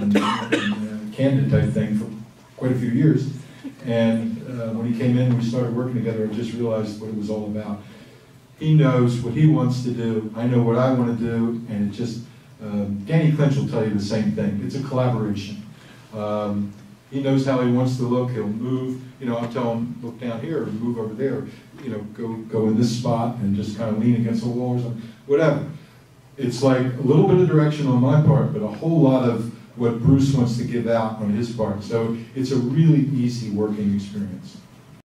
and, and, uh, Camden type thing for quite a few years. And uh, when he came in, we started working together, I just realized what it was all about. He knows what he wants to do, I know what I want to do, and it just, um, Danny Clinch will tell you the same thing, it's a collaboration. Um, He knows how he wants to look, he'll move, you know, I'll tell him, look down here, move over there, you know, go, go in this spot and just kind of lean against the wall or something, whatever. It's like a little bit of direction on my part, but a whole lot of what Bruce wants to give out on his part. So it's a really easy working experience.